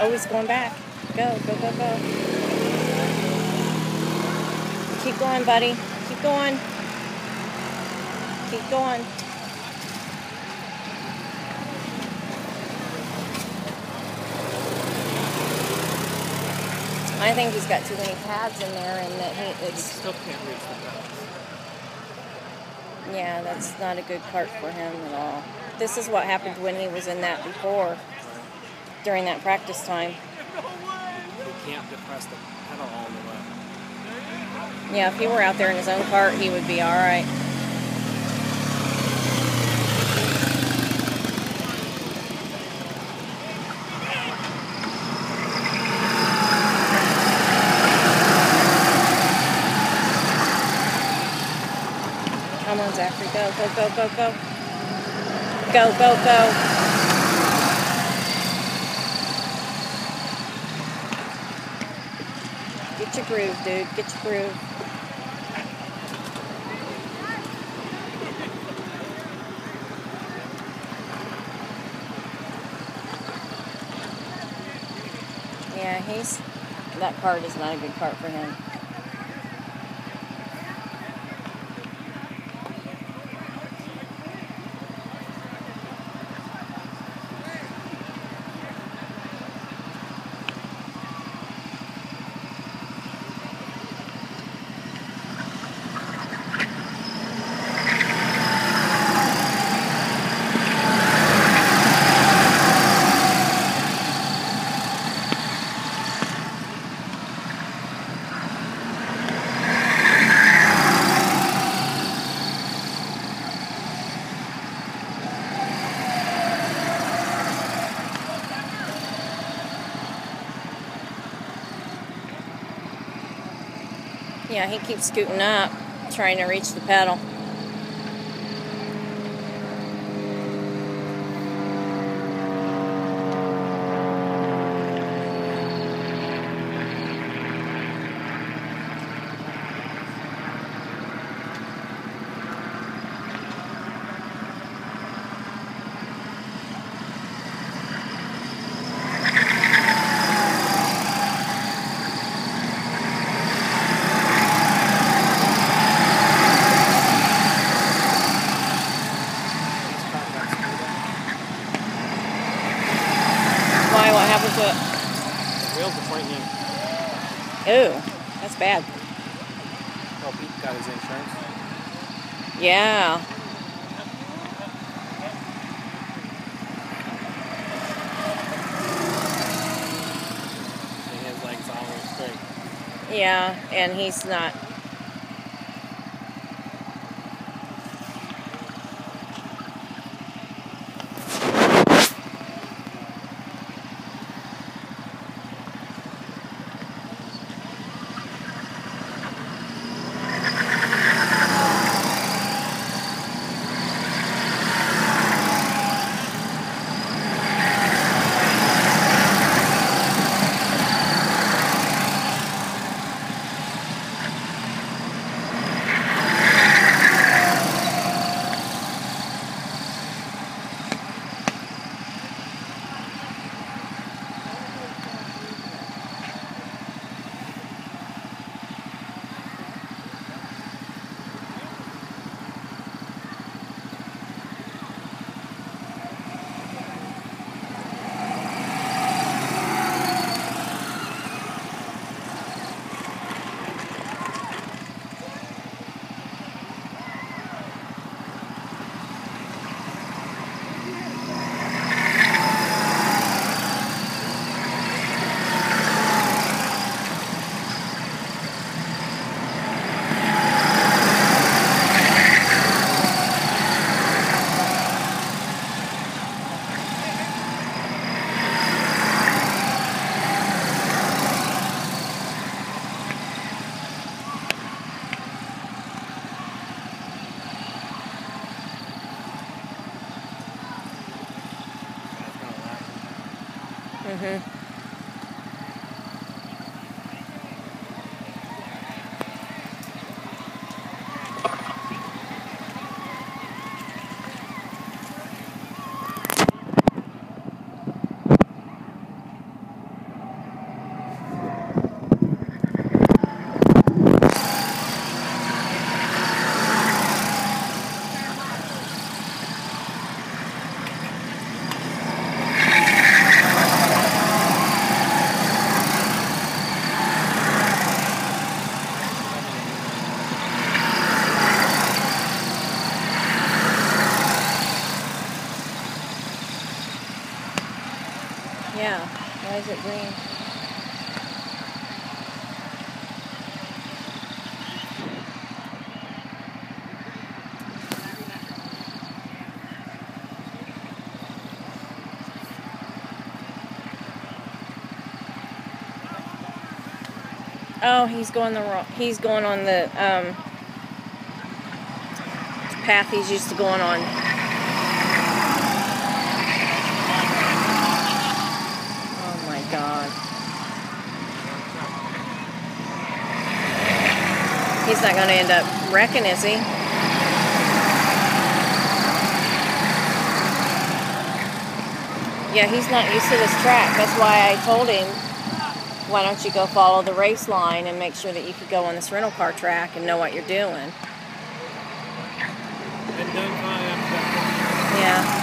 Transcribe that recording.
Oh, he's going back. Go, go, go, go. Keep going, buddy. Keep going. Keep going. I think he's got too many pads in there, and that he it's still can't reach the pads. Yeah, that's not a good cart for him at all. This is what happened when he was in that before, during that practice time. He can't depress the pedal all the way. Yeah, if he were out there in his own cart, he would be all right. Come on, Zachary, go, go, go, go, go. Go, go, go. Get your groove, dude. Get your groove. Yeah, he's that cart is not a good cart for him. Yeah, he keeps scooting up, trying to reach the pedal. He's trying that speed Why? What happened to up. The wheels are pointing in. it? Ooh, that's bad. Oh, Pete got his insurance. Yeah. His legs always straight. Yeah, and he's not. Laugh. Mm-hmm. Why is it green? Oh, he's going the wrong. He's going on the um, path he's used to going on. Oh my God. He's not going to end up wrecking, is he? Yeah, he's not used to this track. That's why I told him, why don't you go follow the race line and make sure that you could go on this rental car track and know what you're doing. Been done fine after that. Yeah.